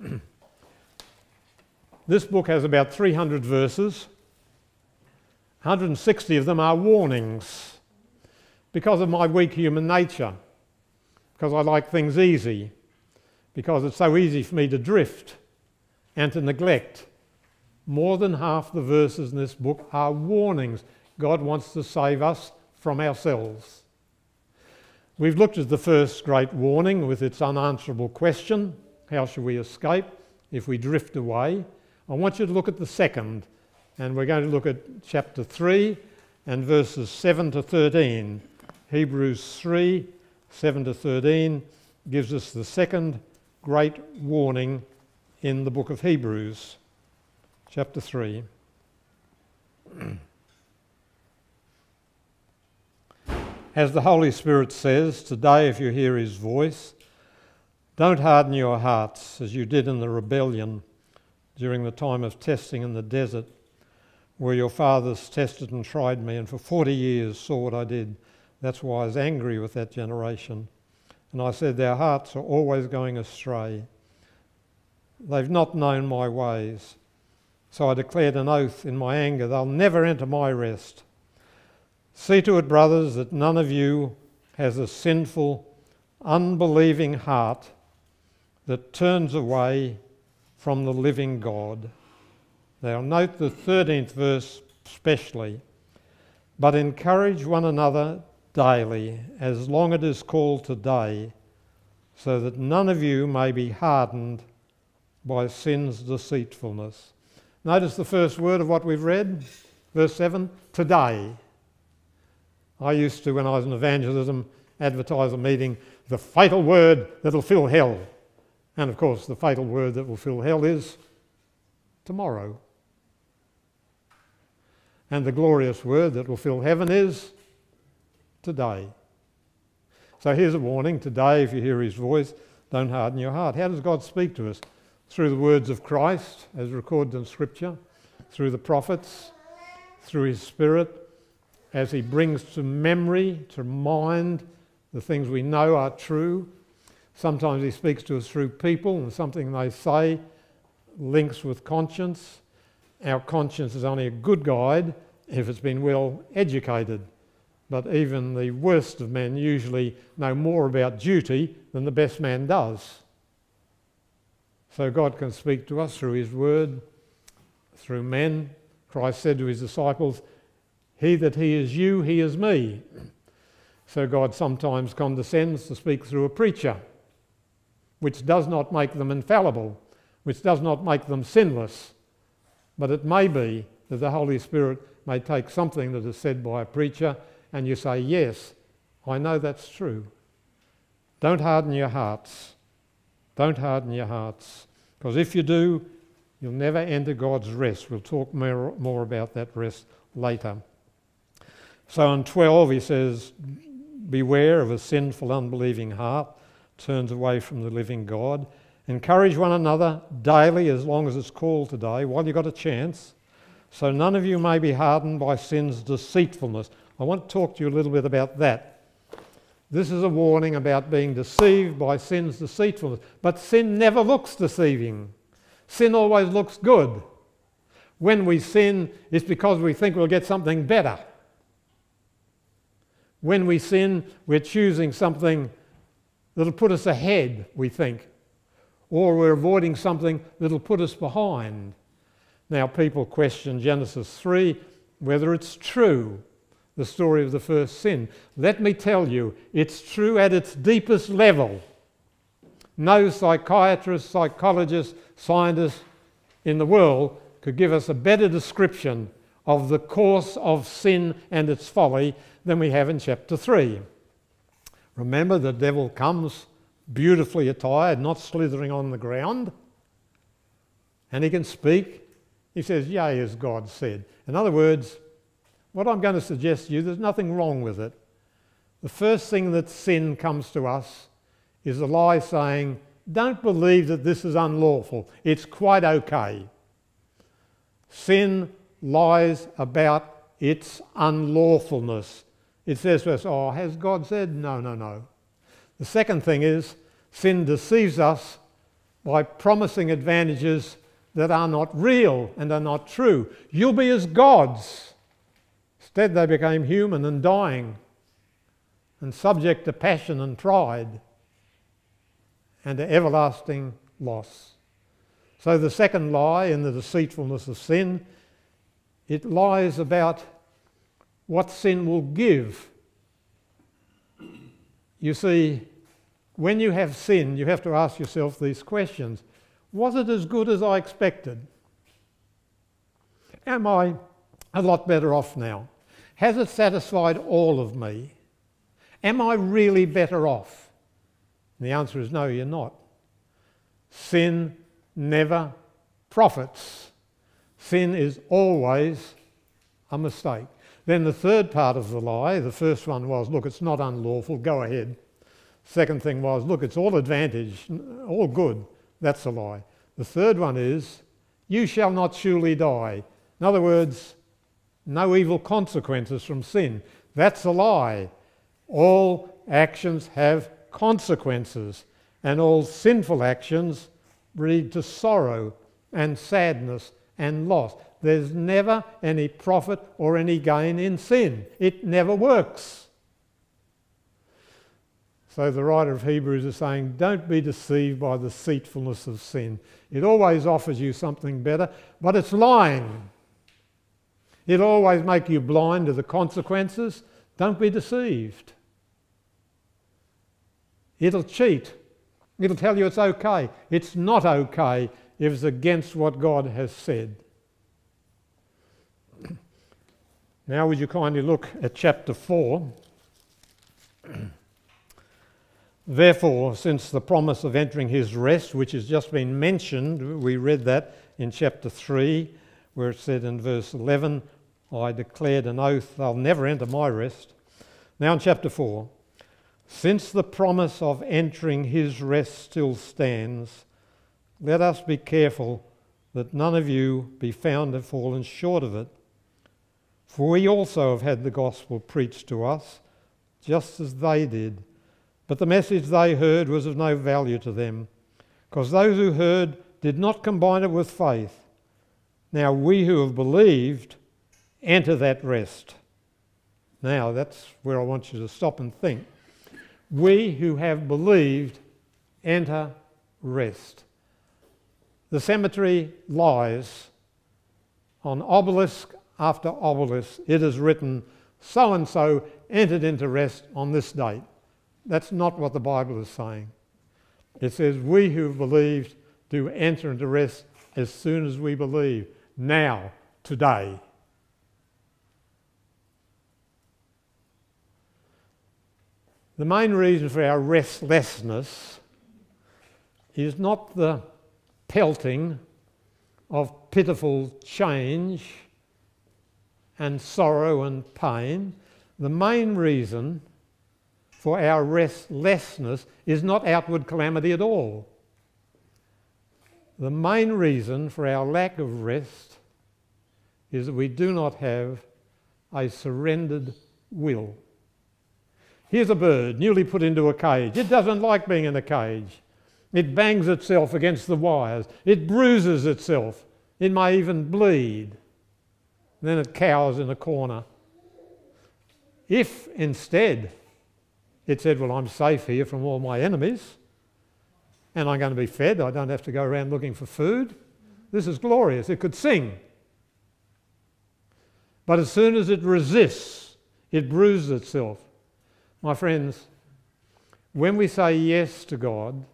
this book has about 300 verses. 160 of them are warnings because of my weak human nature, because I like things easy, because it's so easy for me to drift and to neglect. More than half the verses in this book are warnings. God wants to save us from ourselves. We've looked at the first great warning with its unanswerable question how shall we escape if we drift away? I want you to look at the second, and we're going to look at chapter 3 and verses 7 to 13. Hebrews 3 7 to 13 gives us the second great warning in the book of Hebrews, chapter 3. As the Holy Spirit says, today, if you hear his voice, don't harden your hearts as you did in the rebellion during the time of testing in the desert, where your fathers tested and tried me, and for 40 years saw what I did. That's why I was angry with that generation. And I said, Their hearts are always going astray. They've not known my ways. So I declared an oath in my anger, they'll never enter my rest. See to it, brothers, that none of you has a sinful, unbelieving heart that turns away from the living God. Now, note the 13th verse especially. But encourage one another daily, as long as it is called today, so that none of you may be hardened by sin's deceitfulness. Notice the first word of what we've read, verse 7 today. I used to, when I was in evangelism, advertise a meeting, the fatal word that'll fill hell. And of course, the fatal word that will fill hell is tomorrow. And the glorious word that will fill heaven is today. So here's a warning today, if you hear his voice, don't harden your heart. How does God speak to us? Through the words of Christ, as recorded in Scripture, through the prophets, through his Spirit, as he brings to memory, to mind, the things we know are true. Sometimes he speaks to us through people and something they say links with conscience. Our conscience is only a good guide if it's been well educated. But even the worst of men usually know more about duty than the best man does. So God can speak to us through his word, through men. Christ said to his disciples, he that he is you, he is me. So God sometimes condescends to speak through a preacher, which does not make them infallible, which does not make them sinless. But it may be that the Holy Spirit may take something that is said by a preacher and you say, Yes, I know that's true. Don't harden your hearts. Don't harden your hearts. Because if you do, you'll never enter God's rest. We'll talk more, more about that rest later. So in 12, he says, Beware of a sinful, unbelieving heart, turns away from the living God. Encourage one another daily, as long as it's called today, while you've got a chance, so none of you may be hardened by sin's deceitfulness. I want to talk to you a little bit about that. This is a warning about being deceived by sin's deceitfulness. But sin never looks deceiving, sin always looks good. When we sin, it's because we think we'll get something better. When we sin, we're choosing something that'll put us ahead, we think, or we're avoiding something that'll put us behind. Now, people question Genesis 3 whether it's true, the story of the first sin. Let me tell you, it's true at its deepest level. No psychiatrist, psychologist, scientist in the world could give us a better description of the course of sin and its folly than we have in chapter 3. Remember, the devil comes beautifully attired, not slithering on the ground, and he can speak. He says, Yea, as God said. In other words, what I'm going to suggest to you, there's nothing wrong with it. The first thing that sin comes to us is a lie saying, Don't believe that this is unlawful. It's quite okay. Sin lies about its unlawfulness. It says to us, oh, has God said? No, no, no. The second thing is sin deceives us by promising advantages that are not real and are not true. You'll be as gods. Instead, they became human and dying and subject to passion and pride and to everlasting loss. So, the second lie in the deceitfulness of sin, it lies about what sin will give. You see, when you have sin, you have to ask yourself these questions Was it as good as I expected? Am I a lot better off now? Has it satisfied all of me? Am I really better off? And the answer is no, you're not. Sin never profits. Sin is always a mistake. Then the third part of the lie, the first one was, look, it's not unlawful, go ahead. Second thing was, look, it's all advantage, all good. That's a lie. The third one is, you shall not surely die. In other words, no evil consequences from sin. That's a lie. All actions have consequences, and all sinful actions lead to sorrow and sadness and loss. There's never any profit or any gain in sin. It never works. So the writer of Hebrews is saying, don't be deceived by the deceitfulness of sin. It always offers you something better, but it's lying. It'll always make you blind to the consequences. Don't be deceived. It'll cheat. It'll tell you it's okay. It's not okay if it's against what God has said. Now, would you kindly look at chapter 4? Therefore, since the promise of entering his rest, which has just been mentioned, we read that in chapter 3, where it said in verse 11, I declared an oath, I'll never enter my rest. Now, in chapter 4, since the promise of entering his rest still stands, let us be careful that none of you be found to have fallen short of it. For we also have had the gospel preached to us, just as they did. But the message they heard was of no value to them, because those who heard did not combine it with faith. Now we who have believed enter that rest. Now that's where I want you to stop and think. We who have believed enter rest. The cemetery lies on obelisk after obelisk. It is written, so and so entered into rest on this date. That's not what the Bible is saying. It says, We who believed do enter into rest as soon as we believe, now, today. The main reason for our restlessness is not the pelting of pitiful change and sorrow and pain. The main reason for our restlessness is not outward calamity at all. The main reason for our lack of rest is that we do not have a surrendered will. Here's a bird newly put into a cage. It doesn't like being in a cage. It bangs itself against the wires. It bruises itself. It may even bleed. Then it cowers in a corner. If instead it said, Well, I'm safe here from all my enemies and I'm going to be fed, I don't have to go around looking for food, this is glorious. It could sing. But as soon as it resists, it bruises itself. My friends, when we say yes to God,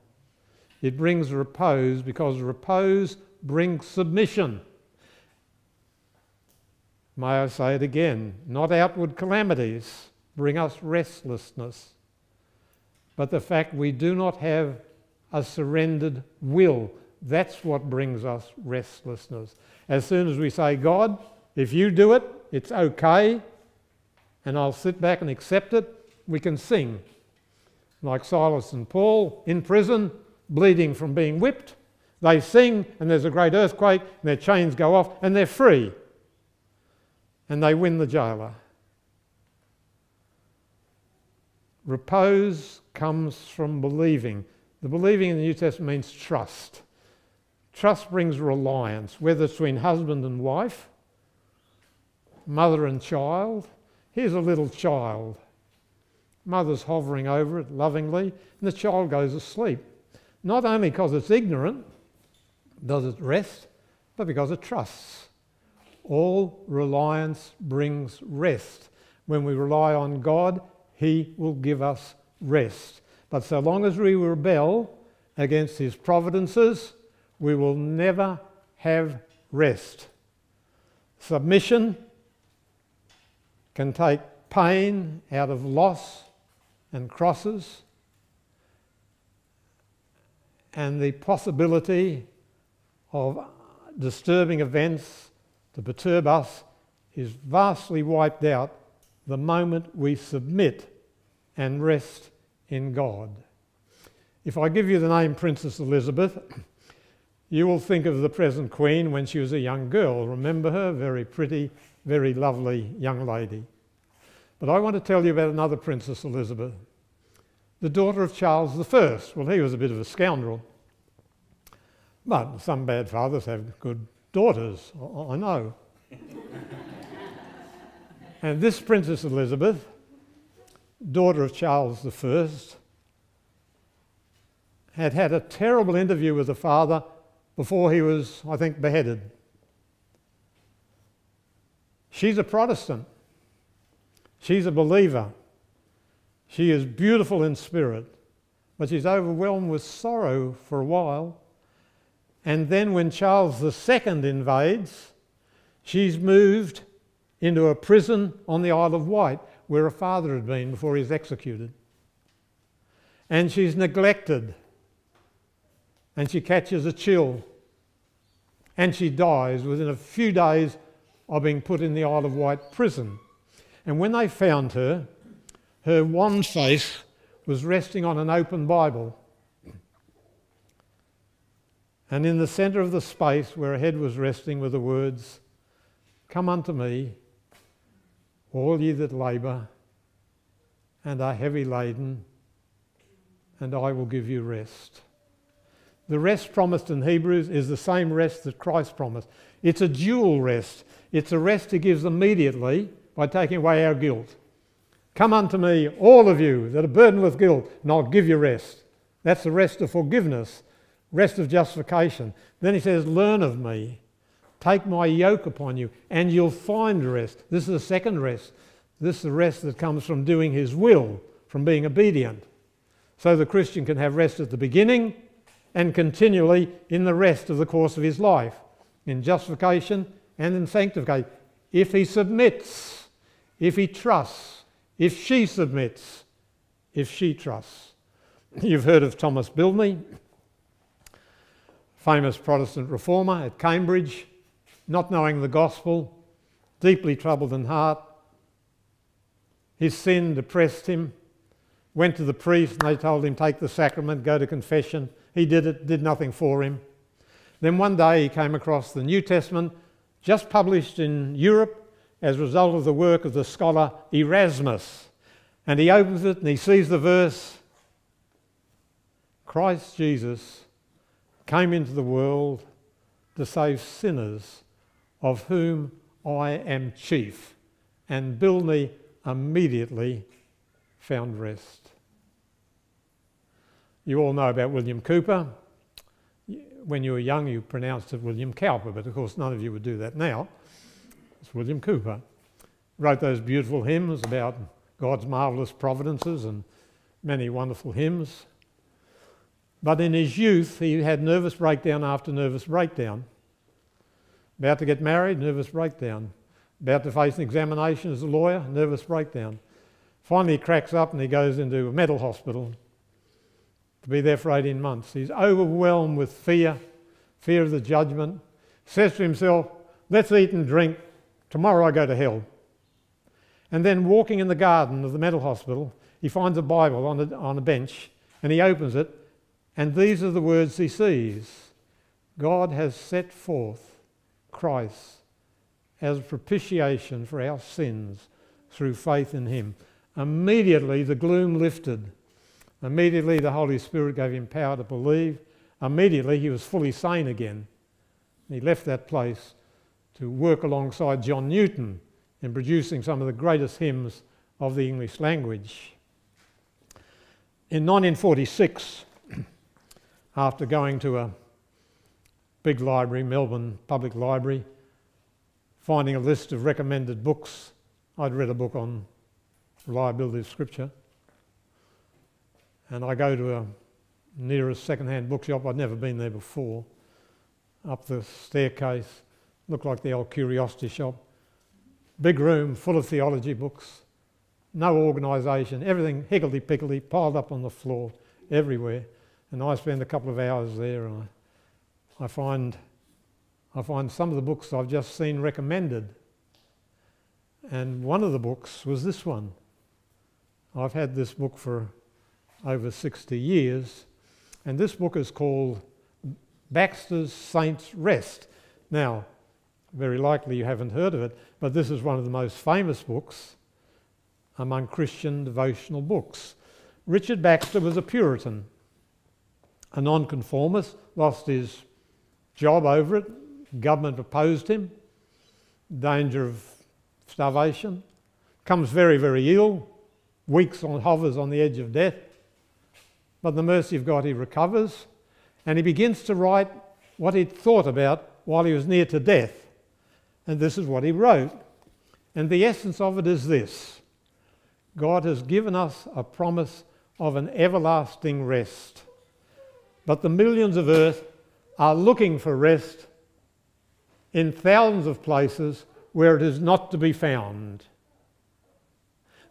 it brings repose because repose brings submission. May I say it again? Not outward calamities bring us restlessness, but the fact we do not have a surrendered will. That's what brings us restlessness. As soon as we say, God, if you do it, it's okay, and I'll sit back and accept it, we can sing. Like Silas and Paul in prison, bleeding from being whipped. They sing, and there's a great earthquake, and their chains go off, and they're free. And they win the jailer. Repose comes from believing. The believing in the New Testament means trust. Trust brings reliance, whether it's between husband and wife, mother and child. Here's a little child. Mother's hovering over it lovingly, and the child goes asleep. Not only because it's ignorant, does it rest, but because it trusts. All reliance brings rest. When we rely on God, He will give us rest. But so long as we rebel against His providences, we will never have rest. Submission can take pain out of loss and crosses and the possibility of disturbing events to perturb us is vastly wiped out the moment we submit and rest in God. If I give you the name Princess Elizabeth, you will think of the present Queen when she was a young girl. Remember her? Very pretty, very lovely young lady. But I want to tell you about another Princess Elizabeth, the daughter of Charles I. Well, he was a bit of a scoundrel. But some bad fathers have good daughters, I know. and this Princess Elizabeth, daughter of Charles I, had had a terrible interview with the father before he was, I think, beheaded. She's a Protestant. She's a believer. She is beautiful in spirit, but she's overwhelmed with sorrow for a while. And then when Charles II invades, she's moved into a prison on the Isle of Wight where her father had been before he was executed. And she's neglected. And she catches a chill. And she dies within a few days of being put in the Isle of Wight prison. And when they found her, her wan face was resting on an open Bible. And in the centre of the space where her head was resting were the words, Come unto me, all ye that labour and are heavy laden, and I will give you rest. The rest promised in Hebrews is the same rest that Christ promised. It's a dual rest. It's a rest he gives immediately by taking away our guilt. Come unto me, all of you that are burdened with guilt, and I'll give you rest. That's the rest of forgiveness rest of justification. Then he says, Learn of me, take my yoke upon you, and you'll find rest. This is the second rest. This is the rest that comes from doing his will, from being obedient. So the Christian can have rest at the beginning and continually in the rest of the course of his life, in justification and in sanctification. If he submits, if he trusts, if she submits, if she trusts. You've heard of Thomas Bilney famous Protestant reformer at Cambridge, not knowing the gospel, deeply troubled in heart. His sin depressed him. Went to the priest and they told him, Take the sacrament, go to confession. He did it, did nothing for him. Then one day he came across the New Testament, just published in Europe as a result of the work of the scholar Erasmus. And he opens it and he sees the verse Christ Jesus came into the world to save sinners, of whom I am chief. And Bilney immediately found rest. You all know about William Cooper. When you were young, you pronounced it William Cowper, but of course, none of you would do that now. It's William Cooper. Wrote those beautiful hymns about God's marvellous providences and many wonderful hymns. But in his youth, he had nervous breakdown after nervous breakdown. About to get married, nervous breakdown. About to face an examination as a lawyer, nervous breakdown. Finally, he cracks up and he goes into a mental hospital to be there for 18 months. He's overwhelmed with fear, fear of the judgment. Says to himself, Let's eat and drink. Tomorrow I go to hell. And then, walking in the garden of the mental hospital, he finds a Bible on a, on a bench and he opens it and these are the words he sees God has set forth Christ as propitiation for our sins through faith in him. Immediately the gloom lifted. Immediately, the Holy Spirit gave him power to believe. Immediately, he was fully sane again. He left that place to work alongside John Newton in producing some of the greatest hymns of the English language. In 1946, after going to a big library, Melbourne Public Library, finding a list of recommended books, I'd read a book on reliability of scripture. And I go to a nearest second-hand bookshop, I'd never been there before, up the staircase, looked like the old curiosity shop. Big room full of theology books, no organisation, everything higgledy-piggledy, piled up on the floor everywhere. And I spend a couple of hours there and I, I, find, I find some of the books I've just seen recommended. And one of the books was this one. I've had this book for over 60 years, and this book is called Baxter's Saints Rest. Now, very likely you haven't heard of it, but this is one of the most famous books among Christian devotional books. Richard Baxter was a Puritan, a nonconformist, lost his job over it, government opposed him, danger of starvation, comes very, very ill, weeks on, hovers on the edge of death. But the mercy of God, he recovers and he begins to write what he'd thought about while he was near to death. And this is what he wrote. And the essence of it is this God has given us a promise of an everlasting rest. But the millions of earth are looking for rest in thousands of places where it is not to be found.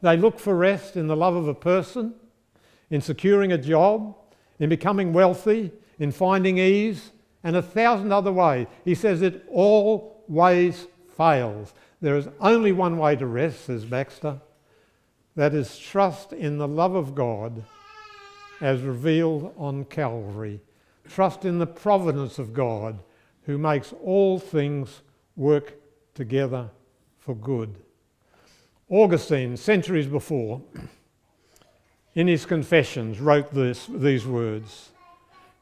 They look for rest in the love of a person, in securing a job, in becoming wealthy, in finding ease, and a thousand other ways. He says it always fails. There is only one way to rest, says Baxter. That is trust in the love of God as revealed on Calvary. Trust in the providence of God who makes all things work together for good. Augustine, centuries before, in his Confessions, wrote this, these words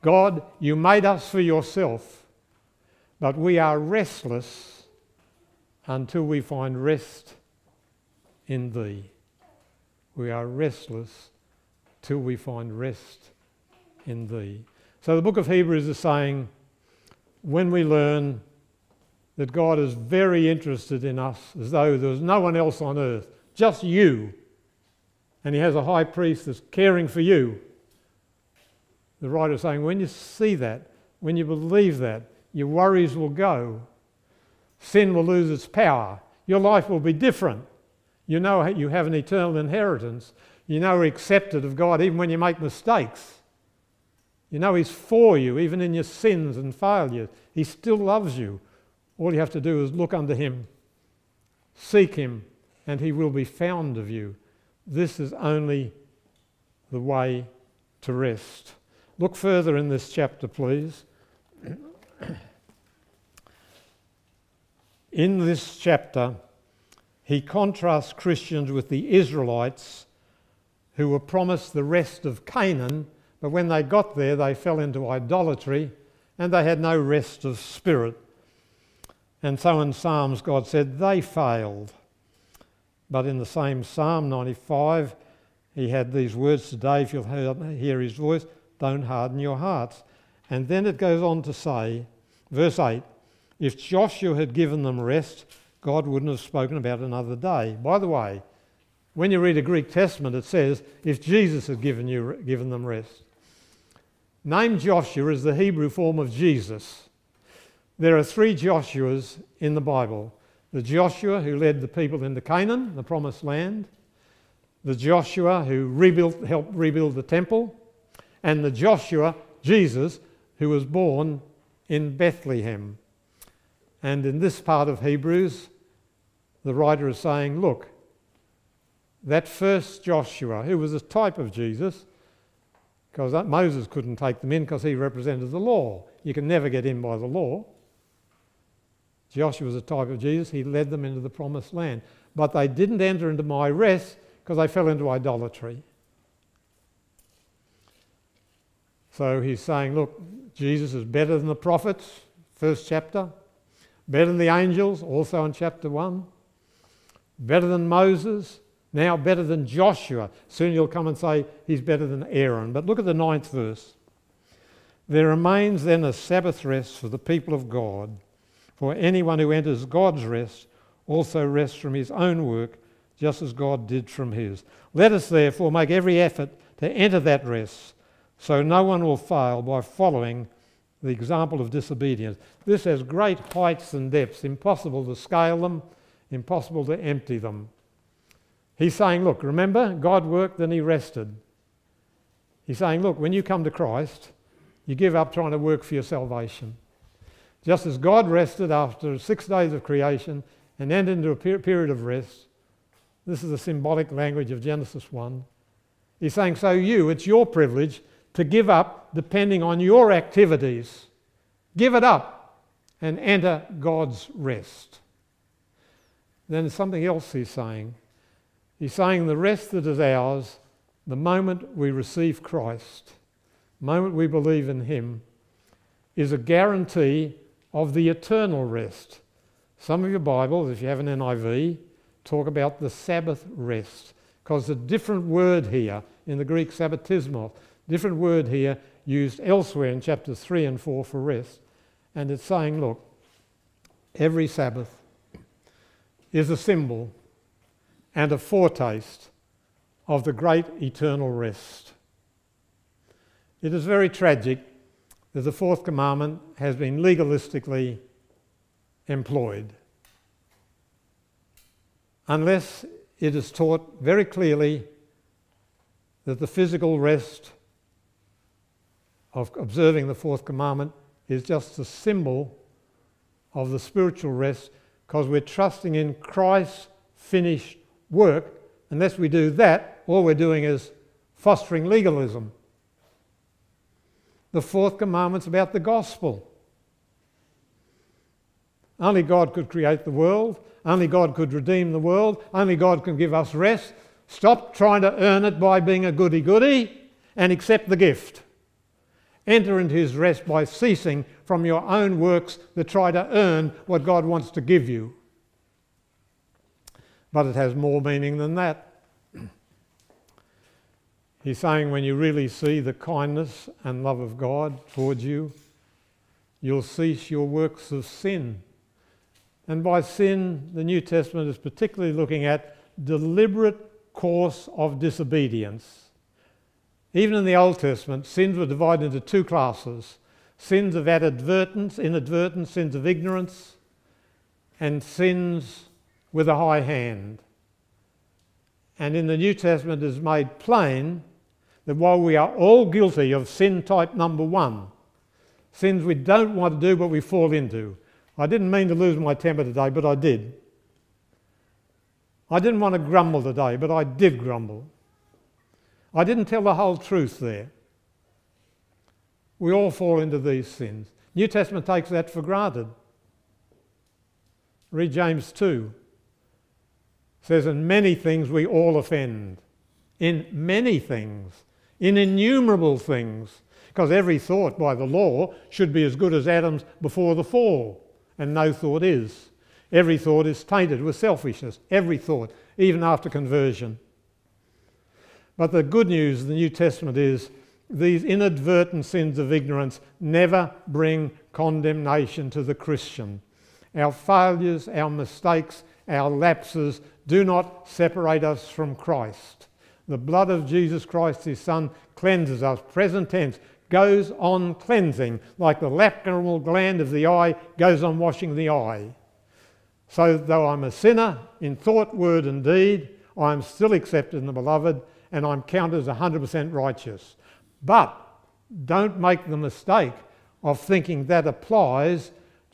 God, you made us for yourself, but we are restless until we find rest in thee. We are restless till we find rest in thee. So the book of Hebrews is saying when we learn that God is very interested in us as though there was no one else on earth, just you. And he has a high priest that's caring for you. The writer is saying, when you see that, when you believe that, your worries will go. Sin will lose its power. Your life will be different. You know you have an eternal inheritance. You know you're accepted of God even when you make mistakes. You know He's for you even in your sins and failures. He still loves you. All you have to do is look unto him, seek him, and he will be found of you. This is only the way to rest. Look further in this chapter, please. in this chapter, he contrasts Christians with the Israelites who were promised the rest of Canaan, but when they got there, they fell into idolatry and they had no rest of spirit. And so in Psalms, God said they failed. But in the same Psalm 95, he had these words today, if you'll hear his voice, don't harden your hearts. And then it goes on to say, verse 8, if Joshua had given them rest, God wouldn't have spoken about another day. By the way, when you read a Greek Testament, it says, if Jesus had given, you, given them rest. Name Joshua is the Hebrew form of Jesus. There are three Joshuas in the Bible the Joshua who led the people into Canaan, the promised land, the Joshua who rebuilt, helped rebuild the temple, and the Joshua, Jesus, who was born in Bethlehem. And in this part of Hebrews, the writer is saying, look, that first Joshua, who was a type of Jesus, because Moses couldn't take them in because he represented the law. You can never get in by the law. Joshua was a type of Jesus. He led them into the promised land. But they didn't enter into my rest because they fell into idolatry. So he's saying, look, Jesus is better than the prophets, first chapter, better than the angels, also in chapter 1, better than Moses, now better than Joshua. Soon you'll come and say he's better than Aaron. But look at the ninth verse. There remains then a Sabbath rest for the people of God, for anyone who enters God's rest also rests from his own work, just as God did from his. Let us therefore make every effort to enter that rest, so no one will fail by following the example of disobedience. This has great heights and depths, impossible to scale them, impossible to empty them. He's saying, look, remember, God worked, then he rested. He's saying, look, when you come to Christ, you give up trying to work for your salvation. Just as God rested after six days of creation and entered into a period of rest, this is the symbolic language of Genesis 1. He's saying, so you, it's your privilege to give up depending on your activities. Give it up and enter God's rest. Then something else he's saying. He's saying the rest that is ours the moment we receive Christ, the moment we believe in Him, is a guarantee of the eternal rest. Some of your Bibles, if you have an NIV, talk about the Sabbath rest, because a different word here in the Greek sabbatismos, different word here used elsewhere in chapters 3 and 4 for rest. And it's saying, look, every Sabbath is a symbol and a foretaste of the great eternal rest. It is very tragic that the fourth commandment has been legalistically employed unless it is taught very clearly that the physical rest of observing the fourth commandment is just a symbol of the spiritual rest because we're trusting in Christ's finished work. Unless we do that, all we're doing is fostering legalism. The fourth commandment's about the gospel. Only God could create the world. Only God could redeem the world. Only God can give us rest. Stop trying to earn it by being a goody goody and accept the gift. Enter into his rest by ceasing from your own works that try to earn what God wants to give you. But it has more meaning than that. He's saying when you really see the kindness and love of God towards you, you'll cease your works of sin. And by sin, the New Testament is particularly looking at deliberate course of disobedience. Even in the Old Testament, sins were divided into two classes sins of advertence, inadvertence, sins of ignorance, and sins with a high hand. And in the New Testament, is made plain that while we are all guilty of sin type number one, sins we don't want to do but we fall into. I didn't mean to lose my temper today, but I did. I didn't want to grumble today, but I did grumble. I didn't tell the whole truth there. We all fall into these sins. New Testament takes that for granted. Read James 2. Says, In many things we all offend. In many things. In innumerable things. Because every thought by the law should be as good as Adam's before the fall. And no thought is. Every thought is tainted with selfishness. Every thought, even after conversion. But the good news of the New Testament is these inadvertent sins of ignorance never bring condemnation to the Christian. Our failures, our mistakes, our lapses do not separate us from Christ. The blood of Jesus Christ, his Son, cleanses us. Present tense goes on cleansing, like the lacrimal gland of the eye goes on washing the eye. So, though I'm a sinner in thought, word, and deed, I am still accepted in the beloved and I'm counted as 100% righteous. But don't make the mistake of thinking that applies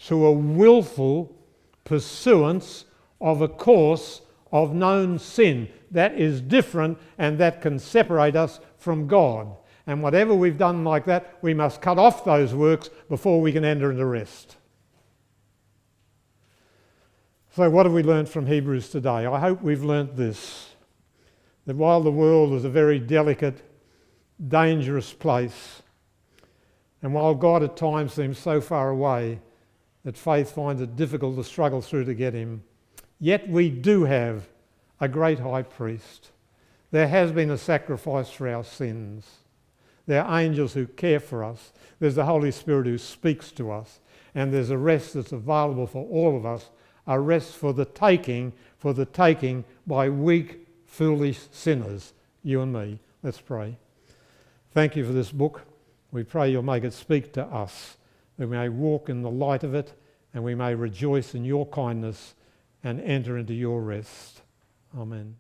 to a willful pursuance of a course of known sin. That is different and that can separate us from God. And whatever we've done like that, we must cut off those works before we can enter into rest. So, what have we learnt from Hebrews today? I hope we've learnt this that while the world is a very delicate, dangerous place, And while God at times seems so far away that faith finds it difficult to struggle through to get him, yet we do have a great high priest. There has been a sacrifice for our sins. There are angels who care for us. There's the Holy Spirit who speaks to us. And there's a rest that's available for all of us, a rest for the taking, for the taking by weak, foolish sinners, you and me. Let's pray. Thank you for this book. We pray you'll make it speak to us, that we may walk in the light of it and we may rejoice in your kindness and enter into your rest. Amen.